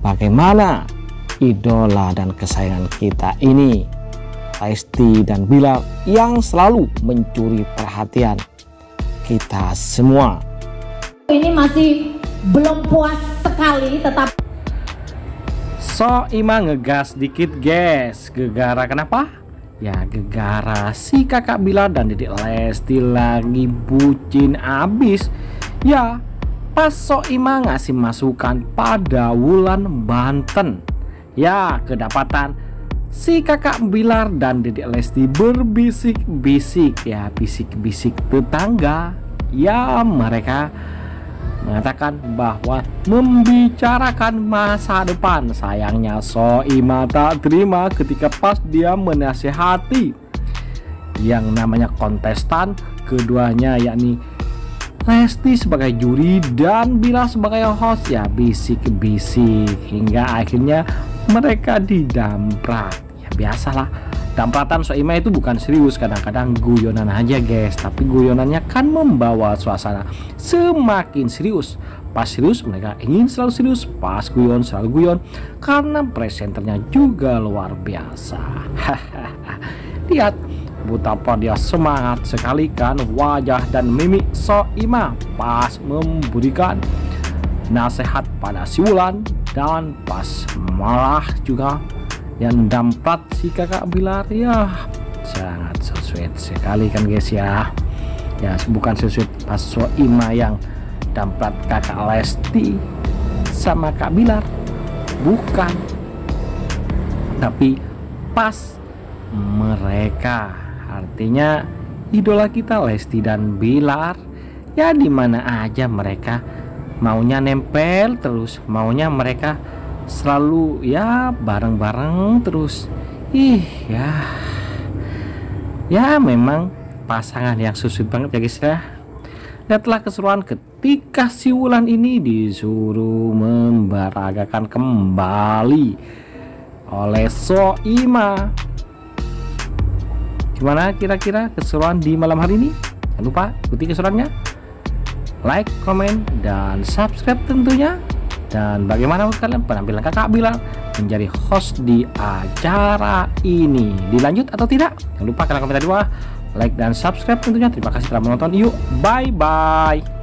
bagaimana idola dan kesayangan kita ini? Lesti dan Bilar yang selalu mencuri perhatian kita semua. Ini masih belum puas sekali tetap So Ima ngegas dikit guys. Gegara kenapa? Ya gegara si kakak Bilar dan Dedek Lesti lagi bucin abis. Ya pas So Ima ngasih masukan pada Wulan Banten. Ya kedapatan. Si kakak Bilar dan Dedek Lesti berbisik-bisik. Ya bisik-bisik tetangga. Ya mereka mengatakan bahwa membicarakan masa depan. Sayangnya Soima tak terima ketika pas dia menasehati yang namanya kontestan. Keduanya yakni Lesti sebagai juri dan Bila sebagai host ya bisik-bisik hingga akhirnya mereka didamprat ya biasalah. Dampratan Soima itu bukan serius kadang-kadang guyonan aja guys. Tapi guyonannya kan membawa suasana semakin serius. Pas serius mereka ingin selalu serius. Pas guyon selalu guyon. Karena presenternya juga luar biasa. Lihat betapa dia semangat sekali kan wajah dan mimik Soima pas memberikan nasihat pada si Wulan dan pas marah juga yang damprat si kakak Bilar. Ya sangat sesuai sekali kan guys ya. Ya bukan sesuai pas Soima yang damprat kakak Lesti sama kak Bilar. Bukan. Tapi pas mereka artinya idola kita Lesti dan Bilar ya di mana aja mereka. Maunya nempel terus maunya mereka selalu ya bareng-bareng terus. Ih ya. Ya memang pasangan yang susut banget ya guys ya. Lihatlah keseruan ketika si Wulan ini disuruh membaragakan kembali oleh Soima gimana kira-kira keseruan di malam hari ini? Jangan lupa ikuti keseruannya. Like, comment, dan subscribe tentunya. Dan bagaimana kalian penampilan kakak bilang menjadi host di acara ini? Dilanjut atau tidak? Jangan lupa kalian komentar di bawah. Like dan subscribe tentunya. Terima kasih telah menonton. Yuk bye bye